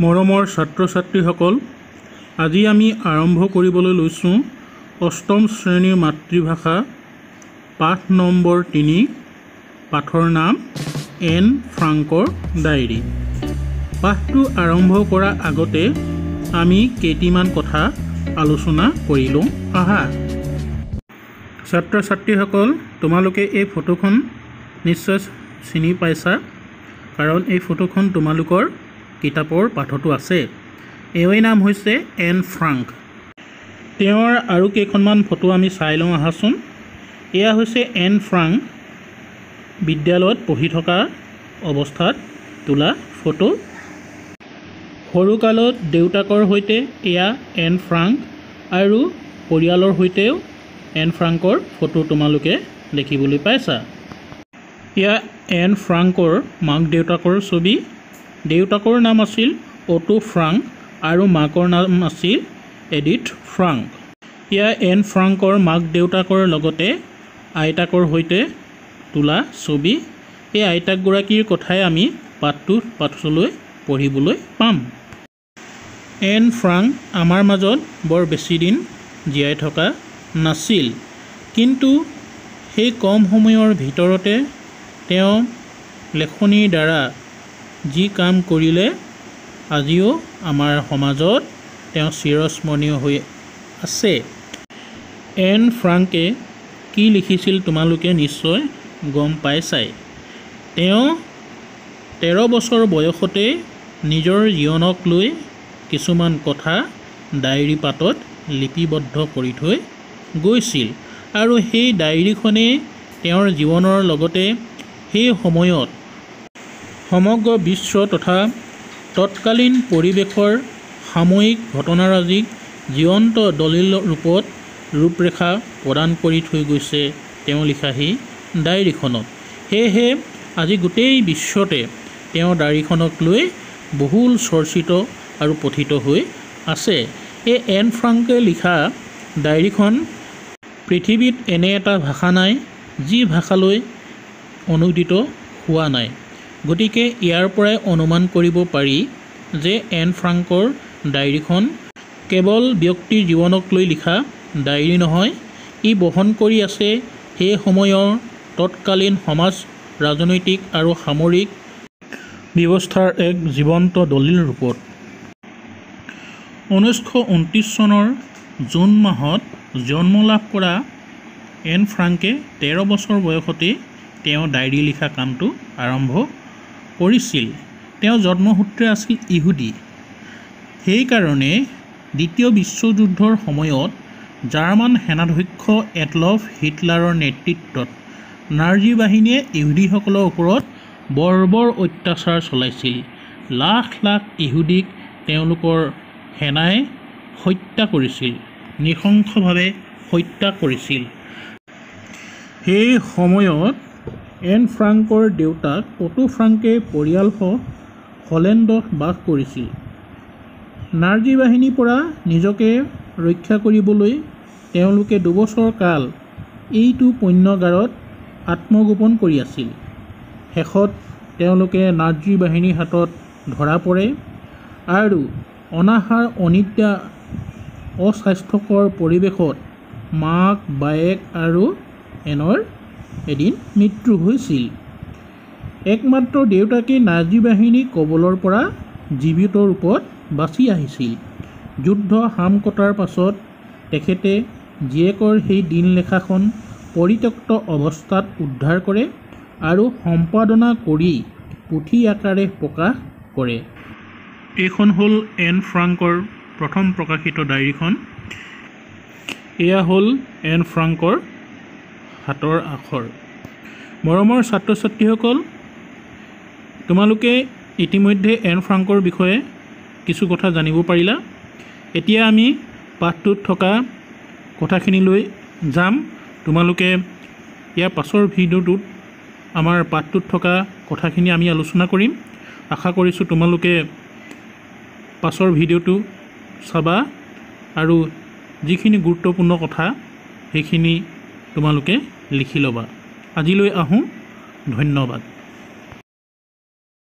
মৰমৰ ছাত্ৰ ছাত্ৰীসকল আজি আমি আৰম্ভ কৰিবলৈ লৈছোঁ অষ্টম শ্ৰেণীৰ মাতৃভাষা পাঠ নম্বৰ তিনি পাঠৰ নাম এন ফ্ৰাংকৰ ডায়েৰী। পাঠটো আৰম্ভ কৰাৰ আগতে আমি কেইটিমান কথা আলোচনা কৰি লওঁ। আহা। ছাত্ৰ ছাত্ৰীসকল তোমালোকে এই ফটোখন নিশ্চয় চিনি পাইছা কাৰণ এই ফটোখন তোমালোকৰ কিতাপৰ পাঠতো আছে। এওঁৰ নাম হৈছে এন ফ্ৰাংক। তেওঁৰ আৰু কেইখনমান ফটো আমি চাই লওঁ আহাচোন। এয়া হৈছে এন ফ্ৰাংক। বিদ্যালয়ত পঢ়ি থকা অৱস্থাত তোলা ফটো। সৰুকালত দেউতাকৰ সৈতে এয়া এন ফ্ৰাংক আৰু পৰিয়ালৰ সৈতেও এন ফ্ৰাংকৰ ফটো তোমালোকে দেখিবলৈ পাইছা। এয়া এন ফ্ৰাংকৰ মাক দেউতাকৰ ছবি। দেউতাকৰ নাম আছিল অটো ফ্ৰাংক আৰু মাকৰ নাম আছিল এডিথ ফ্ৰাংক। এয়া এন ফ্ৰাংকৰ মাক দেউতাকৰ লগতে আইতাকৰ সৈতে তোলা ছবি। এই আইতাকগৰাকীৰ কথাই আমি পাঠটো পাছলৈ পঢ়িবলৈ পাম। এন ফ্ৰাংক আমাৰ মাজত বৰ বেছিদিন জীয়াই থকা নাছিল। কিন্তু সেই কম সময়ৰ ভিতৰতে তেওঁ লেখনিৰ দ্বাৰা যি কাম কৰিলে আজিও আমাৰ সমাজত তেওঁ চিৰস্মৰণীয় হৈ আছে। এন ফ্ৰাংকে কি লিখিছিল তোমালোকে নিশ্চয় গম পাইছাই তেওঁ তেৰ বছৰ বয়সতে নিজৰ জীৱনক লৈ কিছুমান কথা ডায়েৰী পাতত লিপিবদ্ধ কৰি থৈ গৈছিল আৰু সেই ডায়েৰীখনেই তেওঁৰ জীৱনৰ লগতে সেই সময়ত সমগ্ৰ বিশ্ব তথা তৎকালীন পৰিৱেশৰ সাময়িক ঘটনাৰাজিক জীৱন্ত দলিল ৰূপত ৰূপৰেখা প্ৰদান কৰি থৈ গৈছে তেওঁ লিখা সেই ডায়েৰীখনত। সেয়েহে আজি গোটেই বিশ্বতে তেওঁ ডায়েৰীখনক লৈ বহুল চৰ্চিত আৰু পঠিত হৈ আছে। এই এন ফ্ৰাংকে লিখা ডায়েৰীখন পৃথিৱীত এনে এটা ভাষা নাই যি ভাষালৈ অনুদিত হোৱা নাই। গতিকে ইয়াৰ পৰাই অনুমান কৰিব পাৰি যে এন ফ্ৰাংকৰ ডায়েৰীখন কেৱল ব্যক্তিৰ জীৱনক লৈ লিখা ডায়েৰী নহয় ই বহন কৰি আছে সেই সময়ৰ তৎকালীন সমাজ ৰাজনৈতিক আৰু সামৰিক ব্যৱস্থাৰ এক জীৱন্ত দলিল ৰূপত। ঊনৈছশ ঊনত্ৰিছ চনৰ জুন মাহত জন্ম লাভ কৰা এন ফ্ৰাংকে তেৰ বছৰ বয়সতেই তেওঁ ডায়েৰী লিখা কামটো আৰম্ভ কৰিছিল। তেওঁ জন্মসূত্ৰে আছিল ইহুদী। সেইকাৰণে দ্বিতীয় বিশ্বযুদ্ধৰ সময়ত জাৰ্মান সেনাধ্যক্ষ এডলফ হিটলাৰৰ নেতৃত্বত নাজী বাহিনীয়ে ইহুদীসকলৰ ওপৰত বৰ্বৰ অত্যাচাৰ চলাইছিল। লাখ লাখ ইহুদীক তেওঁলোকৰ সেনাই হত্যা কৰিছিল নৃশংসভাৱে হত্যা কৰিছিল। সেই সময়ত এন ফ্ৰাংকৰ দেউতাক অটো ফ্ৰাংকে পৰিয়ালসহ হলেণ্ডত বাস কৰিছিল। নাজী বাহিনীৰ পৰা নিজকে ৰক্ষা কৰিবলৈ তেওঁলোকে দুবছৰ কাল এইটো পণ্যগাৰত আত্মগোপন কৰি আছিল। শেষত তেওঁলোকে নাজী বাহিনীৰ হাতত ধৰা পৰে আৰু অনাহাৰ অনিদ্ৰা অস্বাস্থ্যকৰ পৰিৱেশত মাক বায়েক আৰু এনৰ এদিন মৃত্যু হৈছিল। একমাত্ৰ দেউতাকে নাজী বাহিনীৰ কবলৰ পৰা জীৱিত ৰূপত বাচি আহিছিল। যুদ্ধ শাম কটাৰ পাছত তেখেতে জীয়েকৰ সেই দিনলেখাখন পৰিত্যক্ত অৱস্থাত উদ্ধাৰ কৰে আৰু সম্পাদনা কৰি পুথি আকাৰে প্ৰকাশ কৰে। এইখন হ'ল এন ফ্ৰাংকৰ প্ৰথম প্ৰকাশিত ডায়েৰীখন। এয়া হ'ল এন ফ্ৰাংকৰ হাতৰ আখৰ। মৰমৰ ছাত্ৰ ছাত্ৰীসকল তোমালোকে ইতিমধ্যে এন ফ্ৰাংকৰ বিষয়ে কিছু কথা জানিব পাৰিলা। এতিয়া আমি পাঠটোত থকা কথাখিনিলৈ যাম। তোমালোকে ইয়াৰ পাছৰ ভিডিঅ'টোত আমাৰ পাঠটোত থকা কথাখিনি আমি আলোচনা কৰিম। আশা কৰিছোঁ তোমালোকে পাছৰ ভিডিঅ'টো চাবা আৰু যিখিনি গুৰুত্বপূৰ্ণ কথা সেইখিনি তোমালোকে লিখি ল'বা। আজিলৈ আহোঁ। ধন্যবাদ।